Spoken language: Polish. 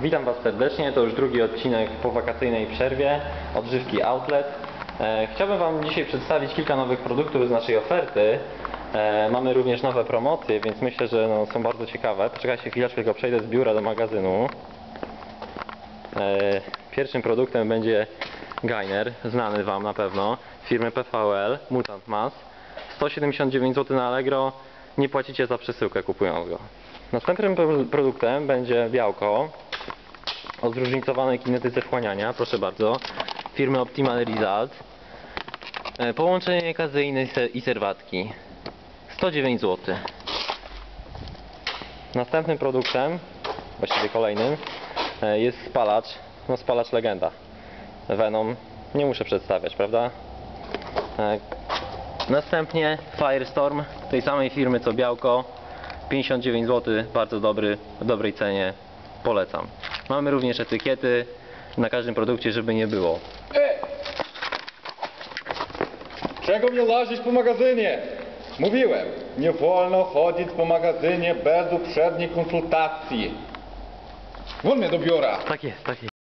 Witam Was serdecznie, to już drugi odcinek po wakacyjnej przerwie odżywki Outlet. E, chciałbym Wam dzisiaj przedstawić kilka nowych produktów z naszej oferty. E, mamy również nowe promocje, więc myślę, że no, są bardzo ciekawe. Poczekajcie chwileczkę, tylko przejdę z biura do magazynu. E, pierwszym produktem będzie Gainer, znany Wam na pewno, firmy PVL, Mutant Mass. 179 zł na Allegro, nie płacicie za przesyłkę kupując go. Następnym pro- produktem będzie białko o zróżnicowanej kinetyce wchłaniania, proszę bardzo, firmy Optimal Result. E, Połączenie kazeiny i se- i serwatki. 109 zł. Następnym produktem, właściwie kolejnym, e, jest spalacz, no spalacz legenda. Venom, nie muszę przedstawiać, prawda? E, Następnie Firestorm, tej samej firmy co białko, 59 zł, bardzo dobry, w dobrej cenie, polecam. Mamy również etykiety na każdym produkcie, żeby nie było. Czego mnie łazić po magazynie? Mówiłem, nie wolno chodzić po magazynie bez uprzedniej konsultacji. Won mnie do biura. Tak jest, tak jest.